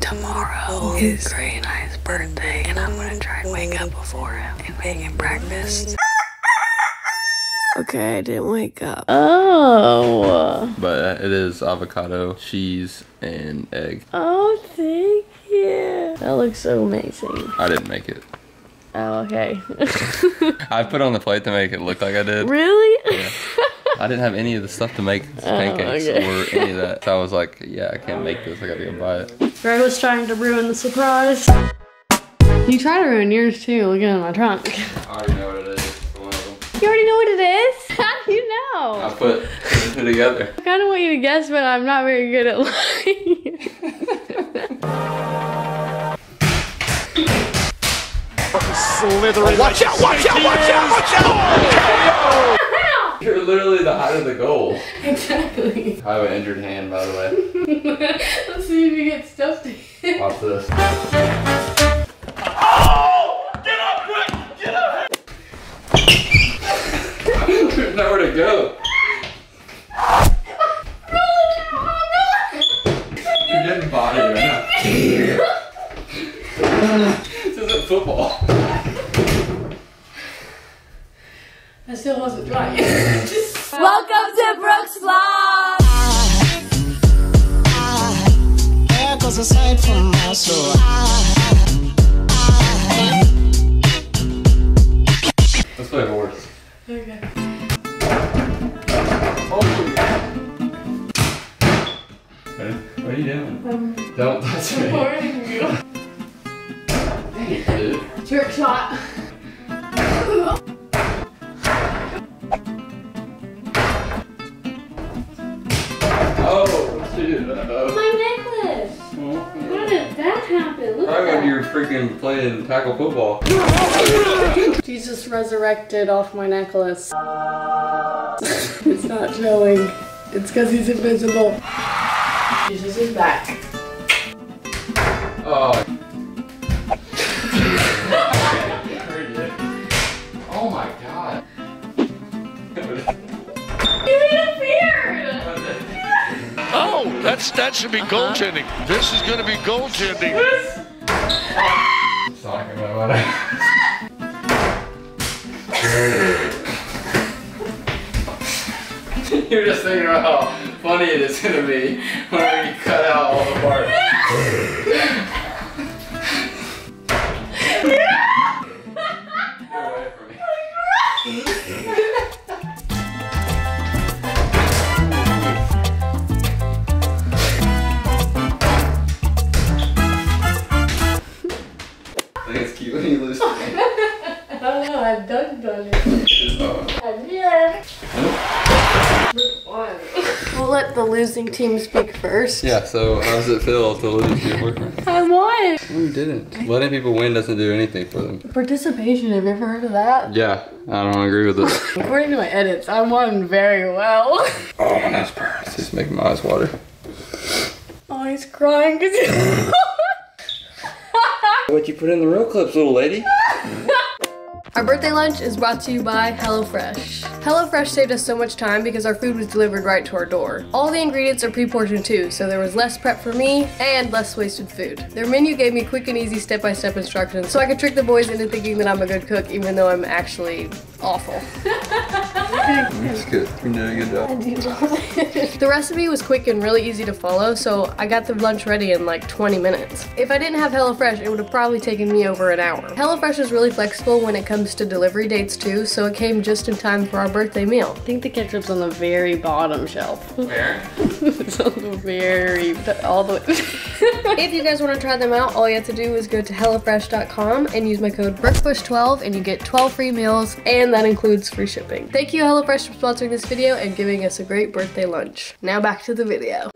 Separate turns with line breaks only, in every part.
tomorrow is Grey and I's birthday, and I'm gonna try and wake up before him and make him breakfast. Okay, I didn't wake up.
Oh.
But it is avocado, cheese, and egg.
Oh, thank you. That looks so amazing.
I didn't make it.
Oh, okay.
I put on the plate to make it look like I did.
really?
Yeah. I didn't have any of the stuff to make oh, pancakes
okay.
or any of that. So I was like, yeah, I can't make this. I gotta go buy it.
Greg was trying to ruin the surprise. You try to ruin yours too. Look at my trunk.
I already know what it is. One of them.
You already know what it is? How do you know?
I put the two together.
I kind of want you to guess, but I'm not very good at lying.
Oh, watch out, watch out, watch out, watch out!
You're literally the height of the goal.
exactly.
I have an injured hand, by the way.
Let's see if you get stuffed to
Watch this. Oh!
Get up, quick! Get up!
There's nowhere to go. You're getting body right now. this isn't football.
That still wasn't right.
Welcome to Brooke's Vlog.
There goes a sight from my soul.
Let's play horse.
okay.
What are you doing? Um, Don't touch me. Dude.
Trick shot.
Freaking playing tackle football.
Jesus resurrected off my necklace. it's not showing. It's because he's invisible. Jesus is back.
Oh. oh my god.
You interfered!
Oh, that's that should be goaltending. This is going to be goaltending.
Talking about what You're just thinking about how funny it is gonna be when we cut out all the parts.
We'll let the losing team speak first.
Yeah, so how does it feel to lose your boyfriend?
I won!
No, you didn't. Letting people win doesn't do anything for them.
Participation, have you ever heard of that?
Yeah, I don't agree with it.
According to my edits, I won very well.
oh, my nose burns. It's just making my eyes water.
Oh, he's crying because he.
What you put in the real clips, little lady?
Our birthday lunch is brought to you by HelloFresh. HelloFresh saved us so much time because our food was delivered right to our door. All the ingredients are pre-portioned too, so there was less prep for me and less wasted food. Their menu gave me quick and easy step-by-step instructions so I could trick the boys into thinking that I'm a good cook even though I'm actually awful.
That's good. You're doing a good job.
the recipe was quick and really easy to follow, so I got the lunch ready in like 20 minutes. If I didn't have HelloFresh, it would have probably taken me over an hour. HelloFresh is really flexible when it comes to delivery dates too, so it came just in time for our birthday meal. I think the ketchup's on the very bottom shelf.
Where?
it's on the very, all the way. if you guys want to try them out, all you have to do is go to HelloFresh.com and use my code BROOKEBUSH12 and you get 12 free meals, and that includes free shipping. Thank you HelloFresh for sponsoring this video and giving us a great birthday lunch. Now back to the video.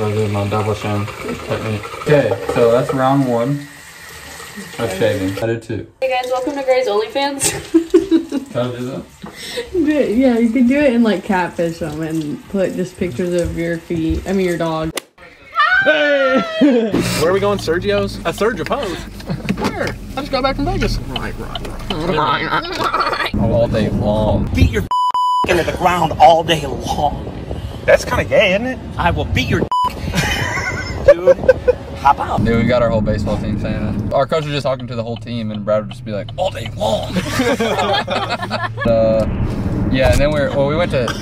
I did my double chin technique. Okay, so that's round one of shaving. I did two.
Hey guys, welcome to Grey's OnlyFans.
How to do that?
yeah, you can do it and like catfish them and put just pictures of your feet, I mean your dog.
Hey! Where are we going, Sergio's? A Sergio pose. Where? I just got back from Vegas. Right, right, right.
All day long.
Beat your into the ground all day long.
That's kind of gay, isn't it?
I will beat your dude. Hop out.
Dude, we got our whole baseball team saying it. Our coach was just talking to the whole team, and Brad would just be like, all day long. uh, yeah, and then we're, well, we went to, what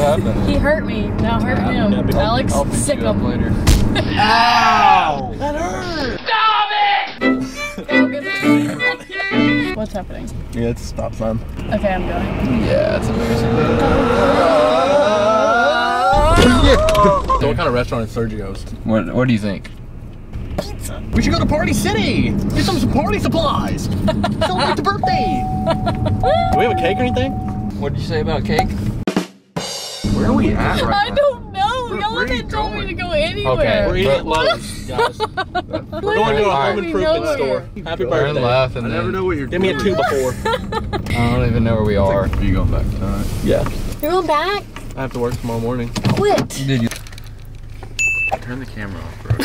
happened?
He hurt me. Now hurt him. Alex,
sick him. beat
sick
That up
Stop
it!
What's happening?
Yeah, it's a stop sign.
Okay, I'm going.
Yeah, it's embarrassing.
So what kind of restaurant is Sergio's?
What, what do you think? Pizza.
We should go to Party City. Get some party supplies. Celebrate the birthday. Do we have a cake or anything?
What did you say about cake?
Where are we at right
I don't know. Y'all
where are
haven't told me
going?
to go anywhere.
We're eating at Lowe's, guys. We're going to a
Alright.
home improvement store.
where.
Happy
Learn,
birthday.
laugh, and
I never know what you're doing.
Give me a two before.
I don't even know where we are.
Are you going back tonight?
yeah.
You're going back?
I have to work tomorrow morning.
Quit.
Did you?
Turn the camera off, bro.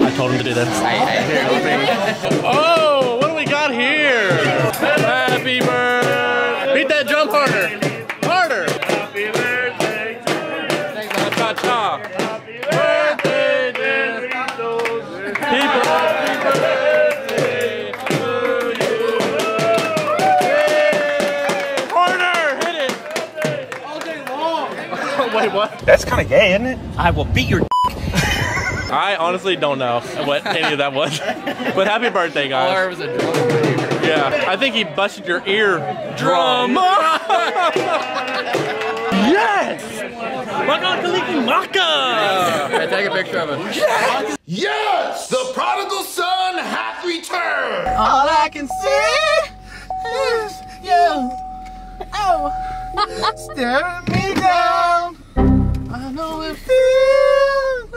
I told him to do that. oh, what do we got here? Happy birthday. What?
That's kind of gay, isn't it?
I will beat your I honestly don't know what any of that was. But happy birthday,
All I heard
guys.
was a drum.
Yeah, I think he busted your ear drum. yes! Maka Kaliki Maka!
Hey, take a picture of it.
Yes, the prodigal son hath returned.
All I can see is you. Oh, staring me down. I know it feels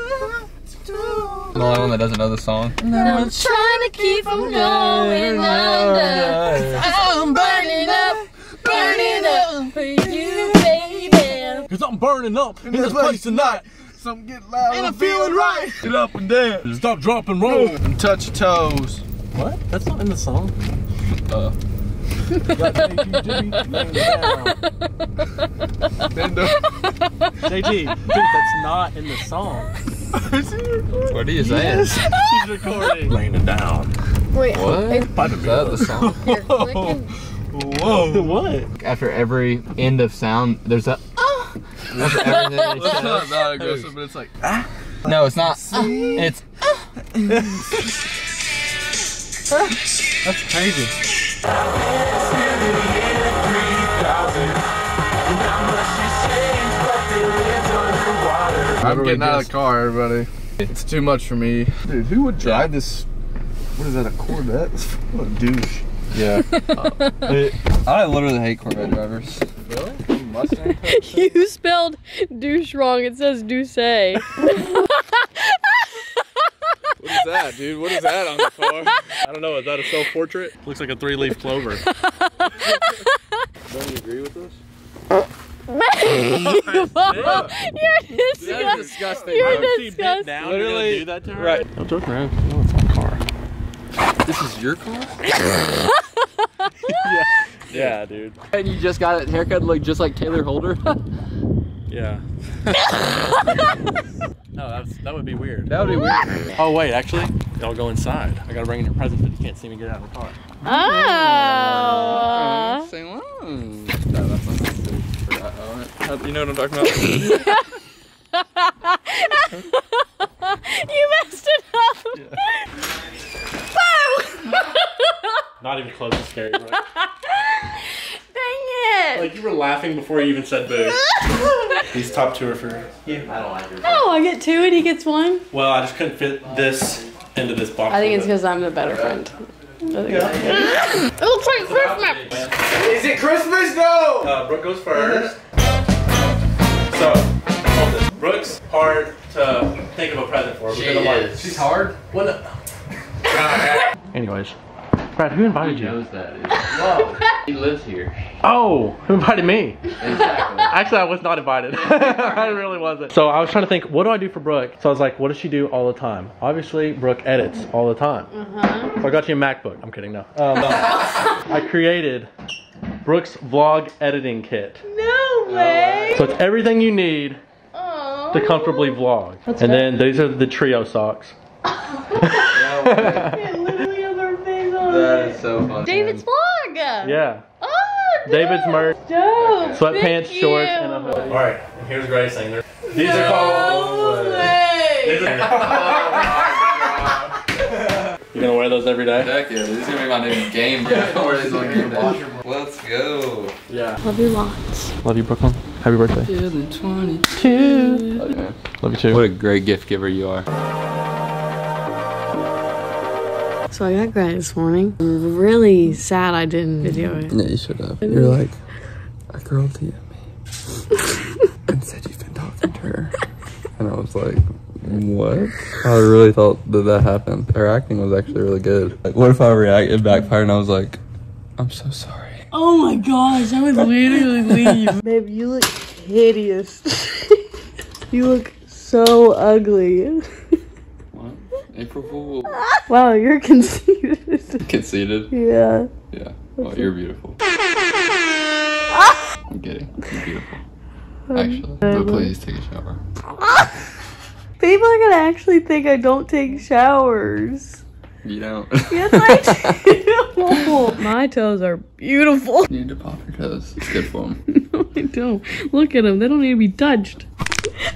to
I'm the only one that doesn't know the song.
I'm trying to keep from going under. I'm burning up, burning up for you, baby.
Cause I'm burning up in this place tonight.
Something get loud.
And I'm feeling right.
Get up and dance.
Stop, drop, and roll.
And touch your toes.
What? That's not in the song.
Uh,
Bend up.
JT, dude, that's not in the song.
what are you saying?
She's recording. Laying it down.
Wait,
What? Is that the song?
here, clicking.
Whoa. what?
After every end of sound, there's a. Ah. After everything he
That's not
says.
aggressive, but it's like. Ah.
No, it's not. It's.
That's crazy.
I'm getting out of the car, everybody. It's too much for me. Dude, who would drive this? What is that, a Corvette? What a douche.
Yeah. Uh, I literally hate Corvette drivers.
Really? Mustang?
You spelled douche wrong. It says douce.
What is that, dude? What is that on the car?
I don't know. Is that a self portrait? Looks like a three leaf clover.
Don't you agree with this?
You're
That's
disgusting.
disgusting.
You're disgusting.
Now
Literally-
Literally, do that to her?
right.
Don't joke around. No, it's my car.
This is your car?
Yeah, dude.
And you just got a haircut look just like Taylor Holder?
Yeah. No, that's that would be weird.
that would be weird.
Oh wait, actually, y'all go inside. I gotta bring in your presents, but you can't see me get out of the car.
Oh. oh.
Say, "Wow." No, that's not stupid. Forgot. Oh, You know what I'm talking about?
You messed it up.
Not even close to scary. Right?
Dang it.
like you were laughing before you even said boo. These top two are for you. I don't like your.
Oh, I get two and he gets one.
Well, I just couldn't fit this into this box.
I think it's because I'm the better friend. It looks like Christmas.
Is it Christmas though?
Uh, Brooke goes first. So, hold this. Brooke's hard to think of a present for because I'm like,
She's hard.
what? the- Anyways, Brad, who invited you?
knows that. Whoa. he lives here.
Oh, who invited me?
Exactly.
Actually, I was not invited. I really wasn't. So I was trying to think, what do I do for Brooke? So I was like, what does she do all the time? Obviously, Brooke edits all the time. So I got you a MacBook. I'm kidding, no. Um, I created Brooke's vlog editing kit.
No
way.
So it's everything you need to comfortably vlog. and then these are the trio socks.
literally has our face on
That is so funny.
David's vlog.
Yeah.
Oh,
David's merch,
dope.
sweatpants,
Thank
shorts, and a hoodie. All right, here's Grace saying they're- These are
No
called.
way.
You're gonna wear those every day?
Heck yeah, this is gonna be my new game day. Or this on game day. Let's go.
Yeah.
Love you lots.
Love you, Brooklyn. Happy birthday.
Feeling 22.
Love you too.
What a great gift giver you are.
So I got grad this morning. I'm really sad I didn't video it.
Yeah, you should have. You're like, a girl DM'd me and said you've been talking to her. And I was like, what? I really thought that that happened. Her acting was actually really good. Like, what if I reacted backfired and I was like, I'm so sorry.
Oh my gosh, I would literally leave. Babe, you look hideous. you look so ugly.
What? April Fool.
Wow, you're conceited.
Conceited.
yeah.
Yeah. Well, you're beautiful. I'm kidding. You're beautiful. Um, actually. But please take a shower.
People are gonna actually think I don't take showers.
You don't.
Yes, I do. My toes are beautiful.
you need to pop your toes. It's good for them.
No, I don't. Look at them. They don't need to be touched.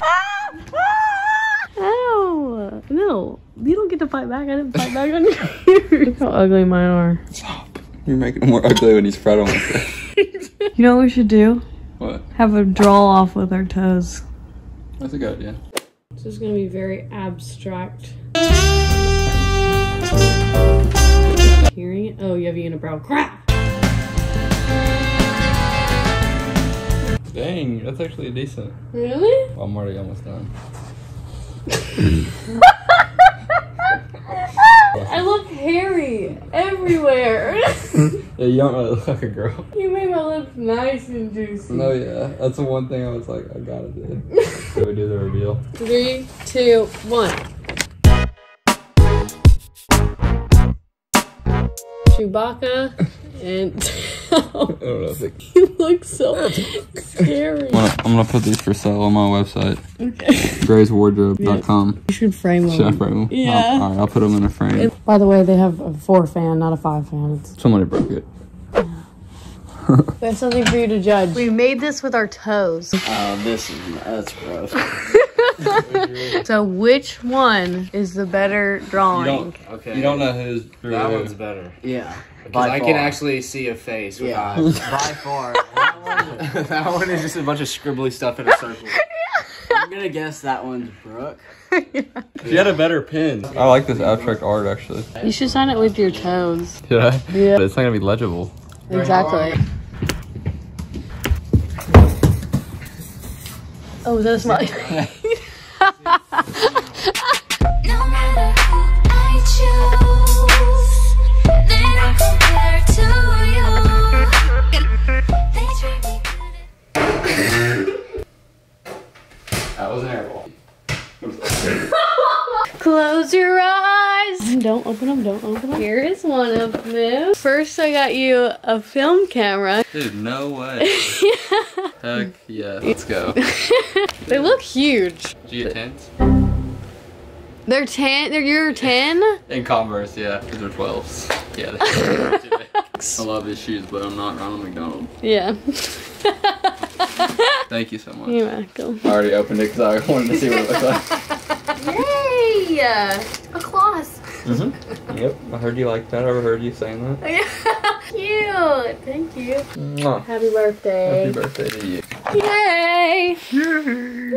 Ah! Ah! Ow! No, you don't get to fight back. I didn't fight back on you. Look how ugly mine are.
Stop. You're making him more ugly when he's spread on his.
You know what we should do?
What?
Have a draw off with our toes.
That's a good idea.
This is gonna be very abstract. Hearing it? Oh, you have a unibrow. Crap!
Dang, that's actually decent.
Really?
I'm already almost done.
I look hairy everywhere.
Yeah, you don't really look like a girl.
you made my lips nice and juicy.
No, yeah. That's the one thing I was like, I gotta do. Should we do the reveal?
Three, two, one. Chewbacca and
I don't know if it...
you look so scary.
I'm gonna, I'm gonna put these for sale on my website.
Okay.
GreysWardrobe.com.
You should frame them.
Should I frame them?
Yeah.
I'll, alright, I'll put them in a frame.
By the way, they have a four fan, not a five fan. It's
Somebody broke it.
we have something for you to judge. We made this with our toes.
Oh, this is that's gross.
So which one is the better drawing?
Okay.
You don't know who's
That one's better.
Yeah.
Because
By
I can actually see a face.
Yeah.
without-
By far. That one,
that one is just a bunch of scribbly stuff in a circle.
I'm gonna guess that one's Brooke.
She had a better pen. I like this abstract art actually.
You should sign it with your toes.
Should I?
Yeah.
But it's not gonna be legible.
Exactly. Oh, is that a smile? Open them. Don't open them. Here is one of them. First, I got you a film camera.
Dude, no way. Heck yeah. Let's go.
They look huge.
Did you get tens?
They're ten. They're your ten.
In Converse, yeah. Because they're 12s. Yeah. they're too big. I love his shoes, but I'm not Ronald McDonald.
Yeah.
Thank you so much.
You're welcome.
I already opened it because I wanted to see what it looked like.
Yay! Class.
Yep, I heard you like that. I heard you saying that. Yeah.
Cute. Thank you.
Mwah.
Happy birthday.
Happy birthday to you.
Yay!